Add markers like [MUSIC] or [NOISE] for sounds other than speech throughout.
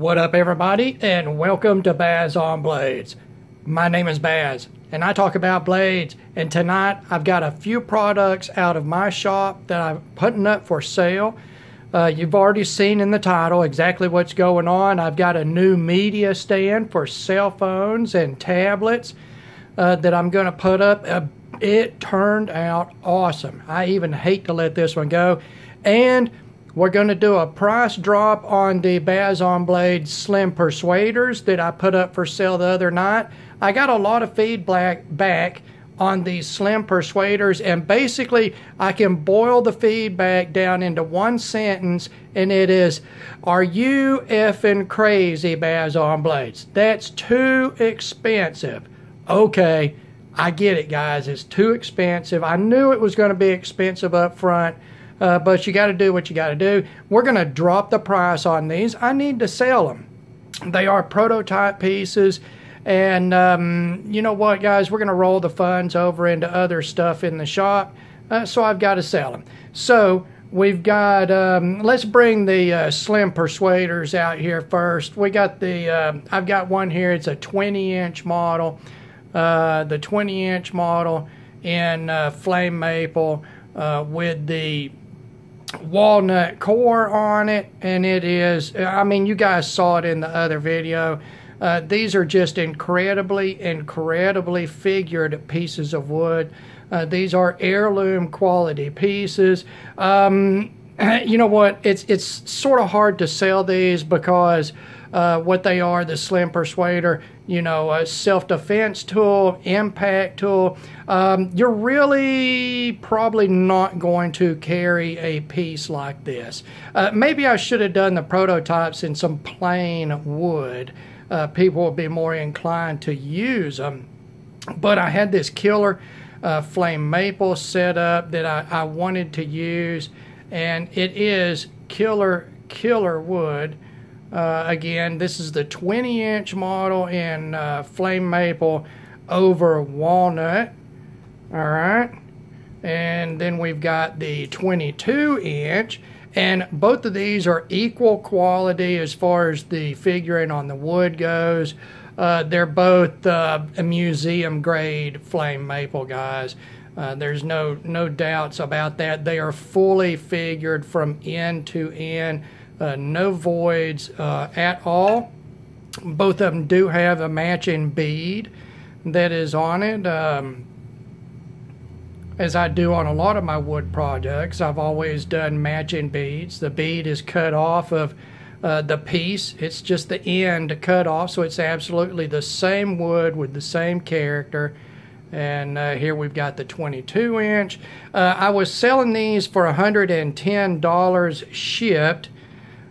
What up, everybody, and welcome to Baz on Blades. My name is Baz, and I talk about blades. And tonight, I've got a few products out of my shop that I'm putting up for sale. Uh, you've already seen in the title exactly what's going on. I've got a new media stand for cell phones and tablets uh, that I'm going to put up. Uh, it turned out awesome. I even hate to let this one go. And we're going to do a price drop on the Baz on Blade Slim Persuaders that I put up for sale the other night. I got a lot of feedback back on these Slim Persuaders, and basically, I can boil the feedback down into one sentence, and it is Are you effing crazy, Baz on Blades? That's too expensive. Okay, I get it, guys. It's too expensive. I knew it was going to be expensive up front uh, but you got to do what you got to do. We're going to drop the price on these. I need to sell them. They are prototype pieces. And um, you know what, guys? We're going to roll the funds over into other stuff in the shop. Uh, so I've got to sell them. So we've got, um, let's bring the uh, Slim Persuaders out here first. We got the, uh, I've got one here. It's a 20 inch model. Uh, the 20 inch model in uh, flame maple uh, with the walnut core on it and it is i mean you guys saw it in the other video. Uh, these are just incredibly incredibly figured pieces of wood. Uh, these are heirloom quality pieces. Um, [CLEARS THROAT] you know what it's it's sort of hard to sell these because uh, what they are the slim persuader you know, a self-defense tool, impact tool, um, you're really probably not going to carry a piece like this. Uh, maybe I should have done the prototypes in some plain wood. Uh, people would be more inclined to use them. But I had this killer uh, flame maple setup that I, I wanted to use, and it is killer, killer wood. Uh, again, this is the 20 inch model in uh, flame maple over walnut. All right. And then we've got the 22 inch. And both of these are equal quality as far as the figuring on the wood goes. Uh, they're both uh, a museum grade flame maple guys. Uh, there's no no doubts about that. They are fully figured from end to end uh, no voids uh, at all. Both of them do have a matching bead that is on it. Um, as I do on a lot of my wood projects, I've always done matching beads. The bead is cut off of uh, the piece. It's just the end cut off, so it's absolutely the same wood with the same character. And uh, here we've got the 22 inch. Uh, I was selling these for $110 shipped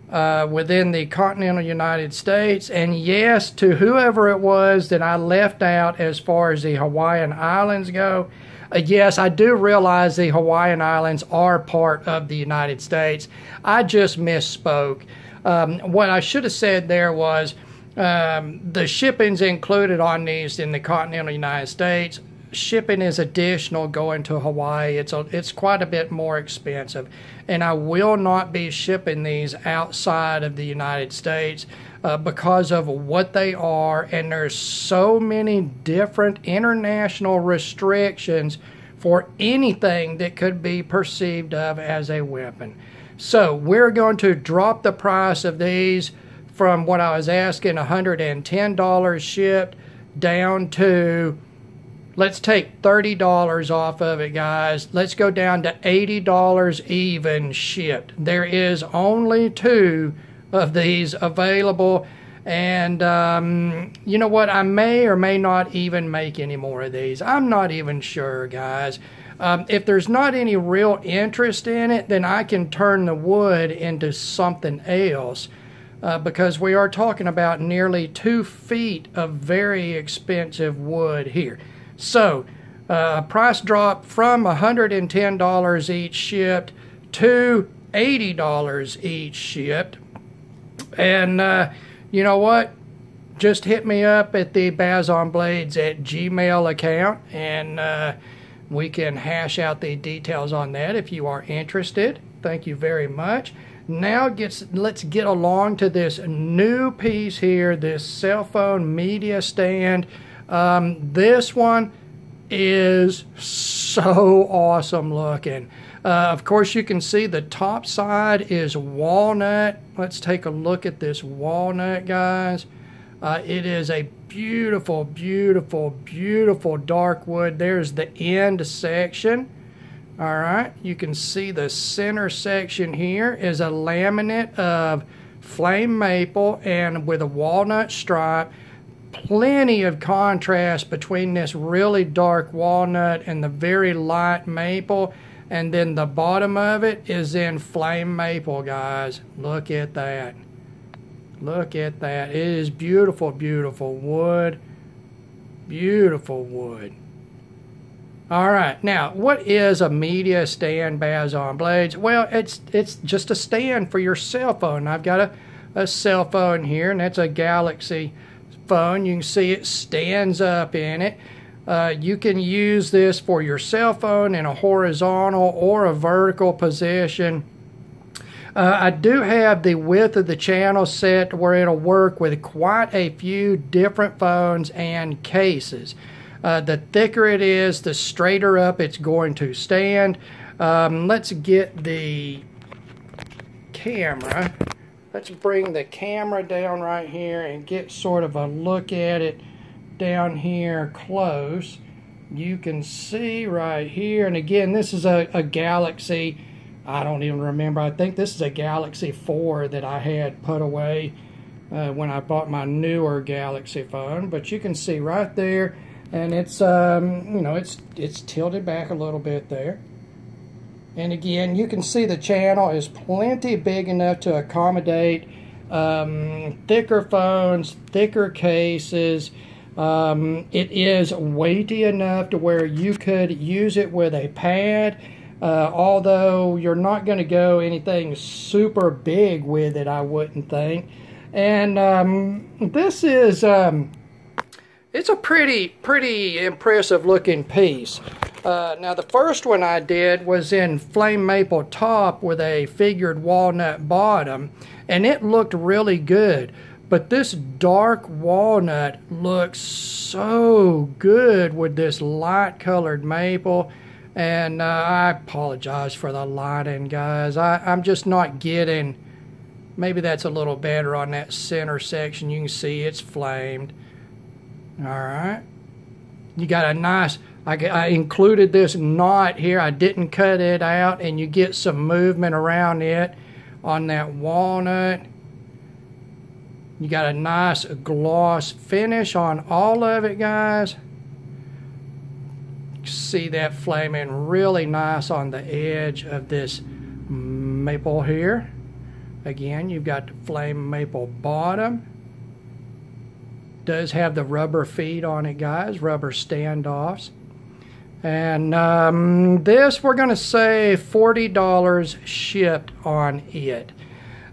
uh, within the continental United States. And yes, to whoever it was that I left out as far as the Hawaiian Islands go, uh, yes, I do realize the Hawaiian Islands are part of the United States. I just misspoke. Um, what I should have said there was um, the shipping's included on these in the continental United States shipping is additional going to Hawaii. It's a, it's quite a bit more expensive, and I will not be shipping these outside of the United States uh, because of what they are. And there's so many different international restrictions for anything that could be perceived of as a weapon. So we're going to drop the price of these from what I was asking, $110 shipped, down to Let's take $30 off of it, guys. Let's go down to $80 even shipped. There is only two of these available. And um, you know what? I may or may not even make any more of these. I'm not even sure, guys. Um, if there's not any real interest in it, then I can turn the wood into something else. Uh, because we are talking about nearly two feet of very expensive wood here. So, uh, price drop from $110 each shipped to $80 each shipped. And uh, you know what? Just hit me up at the Baz on Blades at Gmail account and uh, we can hash out the details on that if you are interested. Thank you very much. Now gets let's get along to this new piece here, this cell phone media stand. Um, this one is so awesome looking. Uh, of course, you can see the top side is walnut. Let's take a look at this walnut, guys. Uh, it is a beautiful, beautiful, beautiful dark wood. There's the end section. All right, you can see the center section here is a laminate of flame maple and with a walnut stripe. Plenty of contrast between this really dark walnut and the very light maple. And then the bottom of it is in flame maple, guys. Look at that. Look at that. It is beautiful, beautiful wood. Beautiful wood. All right, now what is a media stand Baz on Blades? Well, it's it's just a stand for your cell phone. I've got a, a cell phone here, and that's a Galaxy phone. You can see it stands up in it. Uh, you can use this for your cell phone in a horizontal or a vertical position. Uh, I do have the width of the channel set where it'll work with quite a few different phones and cases. Uh, the thicker it is, the straighter up it's going to stand. Um, let's get the camera. Let's bring the camera down right here and get sort of a look at it down here close. You can see right here, and again, this is a, a Galaxy. I don't even remember. I think this is a Galaxy 4 that I had put away uh, when I bought my newer Galaxy phone. But you can see right there and it's um, you know it's it's tilted back a little bit there and again you can see the channel is plenty big enough to accommodate um, thicker phones thicker cases um, it is weighty enough to where you could use it with a pad uh, although you're not going to go anything super big with it I wouldn't think and um, this is um, it's a pretty, pretty impressive looking piece. Uh, now the first one I did was in flame maple top with a figured walnut bottom and it looked really good. But this dark walnut looks so good with this light colored maple. And uh, I apologize for the lighting, guys. I, I'm just not getting, maybe that's a little better on that center section. You can see it's flamed. All right. You got a nice, I, I included this knot here. I didn't cut it out and you get some movement around it on that walnut. You got a nice gloss finish on all of it, guys. See that flaming really nice on the edge of this maple here. Again, you've got the flame maple bottom does have the rubber feet on it, guys, rubber standoffs. And um, this, we're going to say $40 shipped on it.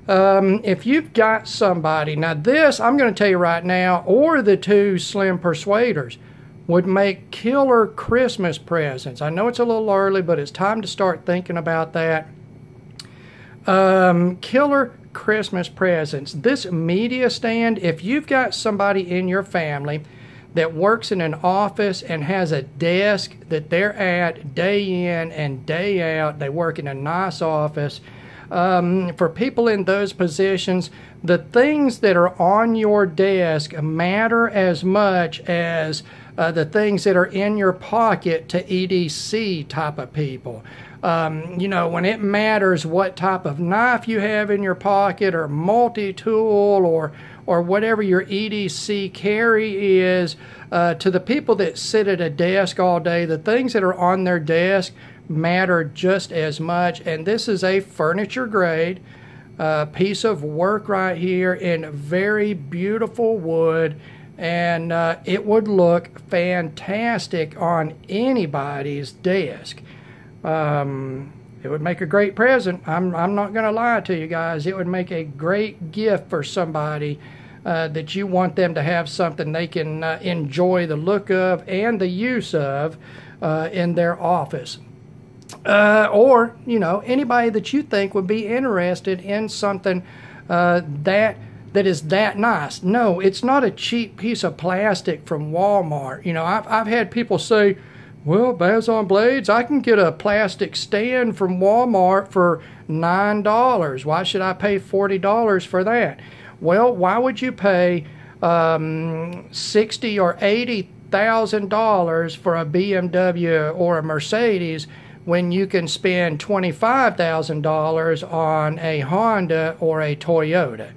Um, if you've got somebody, now this, I'm going to tell you right now, or the two Slim Persuaders, would make killer Christmas presents. I know it's a little early, but it's time to start thinking about that. Um, killer Christmas presents. This media stand, if you've got somebody in your family that works in an office and has a desk that they're at day in and day out, they work in a nice office. Um, for people in those positions, the things that are on your desk matter as much as uh, the things that are in your pocket to EDC type of people. Um, you know, when it matters what type of knife you have in your pocket or multi-tool or or whatever your EDC carry is, uh, to the people that sit at a desk all day, the things that are on their desk matter just as much. And this is a furniture grade uh, piece of work right here in very beautiful wood. And uh, it would look fantastic on anybody's desk. Um, it would make a great present. I'm, I'm not going to lie to you guys. It would make a great gift for somebody uh, that you want them to have something they can uh, enjoy the look of and the use of uh, in their office. uh, or you know anybody that you think would be interested in something uh, that that is that nice. No, it's not a cheap piece of plastic from Walmart. You know, I've I've had people say, "Well, Baz on Blades, I can get a plastic stand from Walmart for nine dollars. Why should I pay forty dollars for that?" Well, why would you pay um, sixty or eighty thousand dollars for a BMW or a Mercedes? when you can spend $25,000 on a Honda or a Toyota.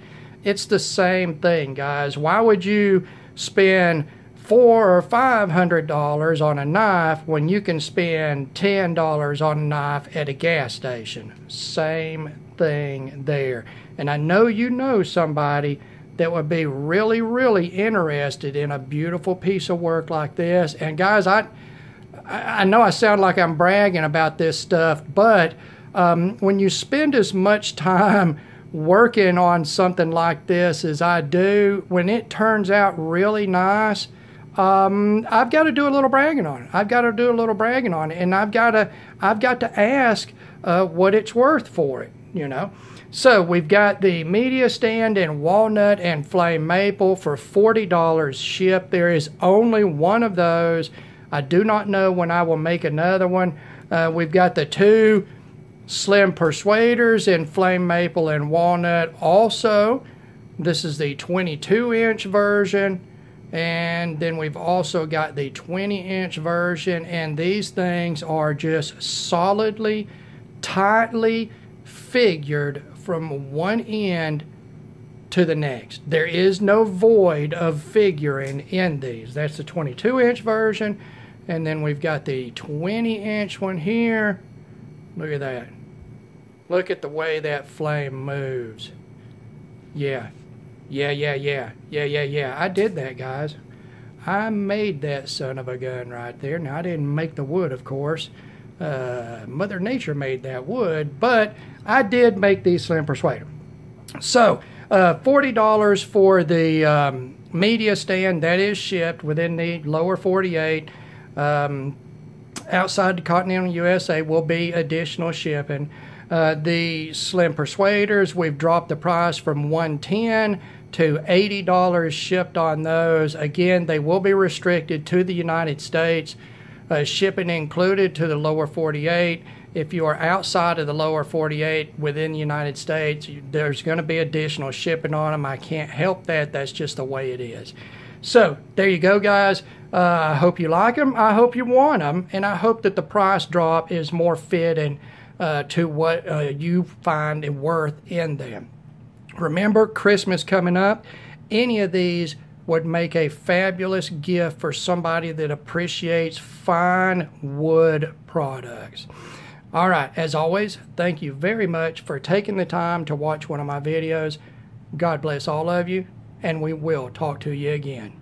It's the same thing, guys. Why would you spend four or five hundred dollars on a knife when you can spend ten dollars on a knife at a gas station? Same thing there. And I know you know somebody that would be really, really interested in a beautiful piece of work like this. And guys, I I know I sound like I'm bragging about this stuff, but um, when you spend as much [LAUGHS] time working on something like this as I do, when it turns out really nice, um, I've got to do a little bragging on it. I've got to do a little bragging on it, and I've got to I've got to ask uh, what it's worth for it. You know. So we've got the media stand in walnut and flame maple for $40 shipped. There is only one of those. I do not know when I will make another one. Uh, we've got the two slim persuaders in flame maple and walnut also. This is the 22 inch version. And then we've also got the 20 inch version. And these things are just solidly, tightly figured from one end to the next. There is no void of figuring in these. That's the 22 inch version. And then we've got the 20 inch one here. Look at that. Look at the way that flame moves. Yeah. Yeah, yeah, yeah. Yeah, yeah, yeah. I did that, guys. I made that son of a gun right there. Now, I didn't make the wood, of course. Uh, Mother Nature made that wood, but I did make these Slim Persuader. So, uh, $40 for the um, media stand that is shipped within the lower 48 um, outside the continental USA will be additional shipping. Uh, the Slim Persuaders, we've dropped the price from 110 to $80 shipped on those. Again, they will be restricted to the United States. Uh, shipping included to the lower 48. If you are outside of the lower 48 within the United States, there's going to be additional shipping on them. I can't help that. That's just the way it is. So there you go, guys. Uh, I hope you like them. I hope you want them, and I hope that the price drop is more fitting uh, to what uh, you find and worth in them. Remember, Christmas coming up. Any of these would make a fabulous gift for somebody that appreciates fine wood products. All right, as always, thank you very much for taking the time to watch one of my videos. God bless all of you, and we will talk to you again.